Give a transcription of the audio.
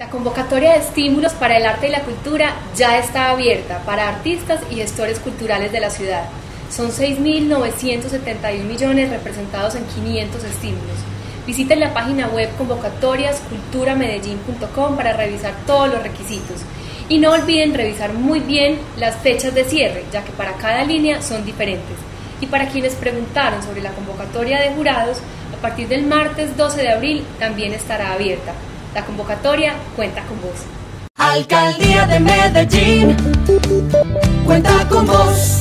La convocatoria de estímulos para el arte y la cultura ya está abierta para artistas y gestores culturales de la ciudad. Son 6.971 millones representados en 500 estímulos. Visiten la página web convocatoriasculturamedellín.com para revisar todos los requisitos. Y no olviden revisar muy bien las fechas de cierre, ya que para cada línea son diferentes. Y para quienes preguntaron sobre la convocatoria de jurados, a partir del martes 12 de abril también estará abierta. La convocatoria cuenta con vos. Alcaldía de Medellín, cuenta con vos.